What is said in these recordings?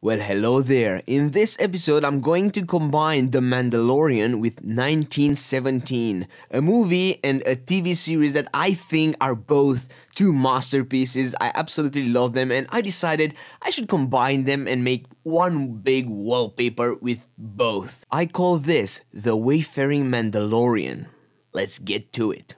Well, hello there. In this episode, I'm going to combine The Mandalorian with 1917, a movie and a TV series that I think are both two masterpieces. I absolutely love them, and I decided I should combine them and make one big wallpaper with both. I call this The Wayfaring Mandalorian. Let's get to it.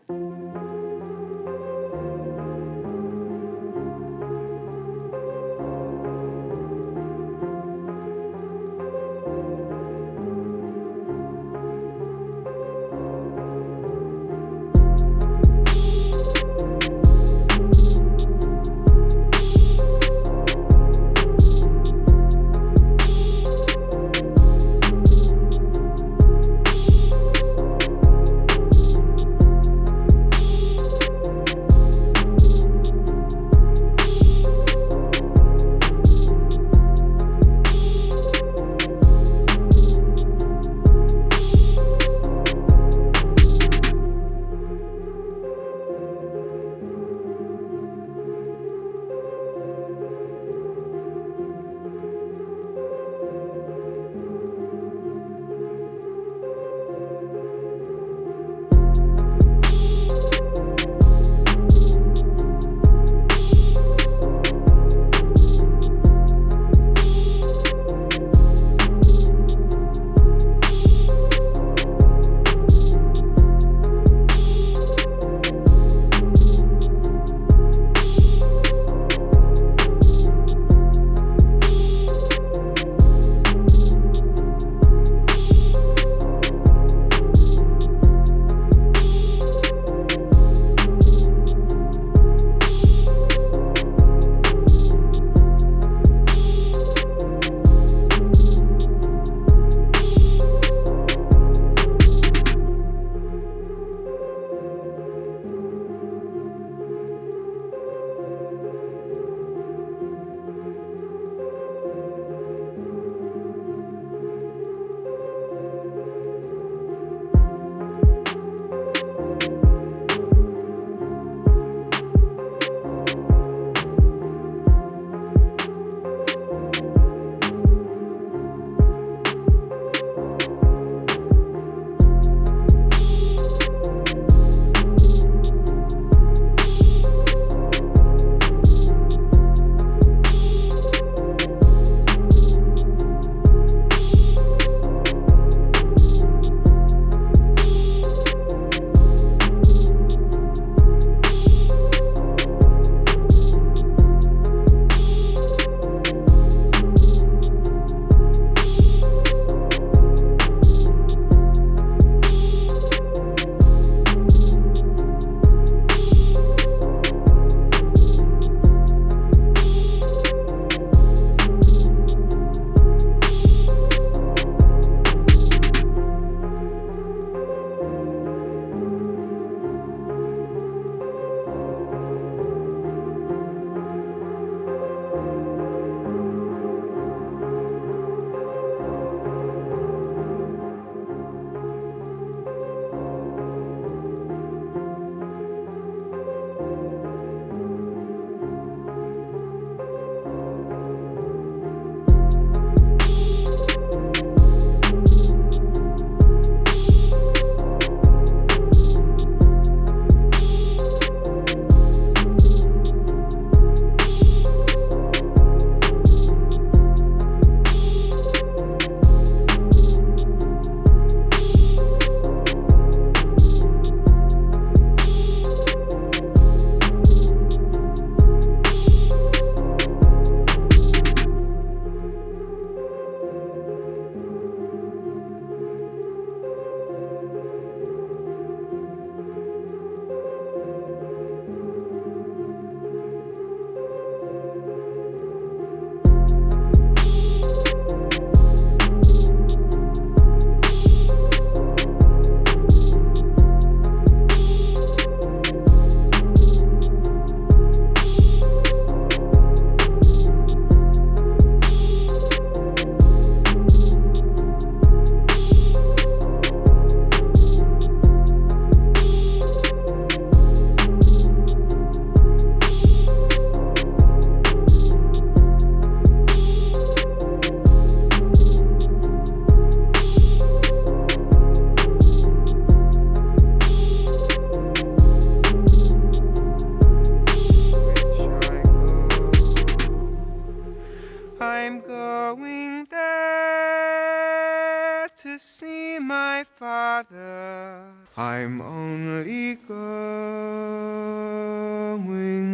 I'm only going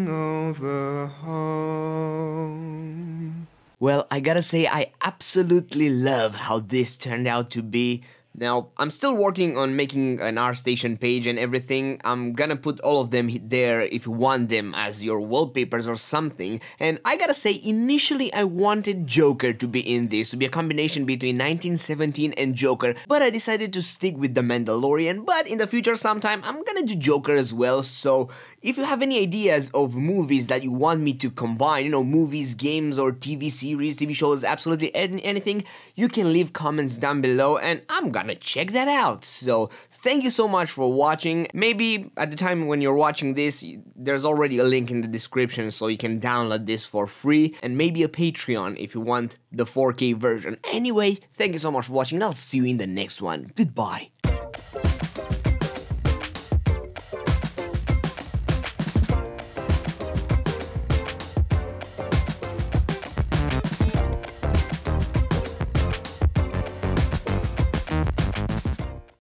over home. Well, I gotta say, I absolutely love how this turned out to be. Now, I'm still working on making an ArtStation page and everything. I'm gonna put all of them there if you want them as your wallpapers or something. And I gotta say, initially I wanted Joker to be in this, to be a combination between 1917 and Joker, but I decided to stick with The Mandalorian. But in the future sometime, I'm gonna do Joker as well. So if you have any ideas of movies that you want me to combine, you know, movies, games, or TV series, TV shows, absolutely anything, you can leave comments down below and I'm gonna check that out. So thank you so much for watching. Maybe at the time when you're watching this, there's already a link in the description so you can download this for free and maybe a Patreon if you want the 4K version. Anyway, thank you so much for watching and I'll see you in the next one. Goodbye.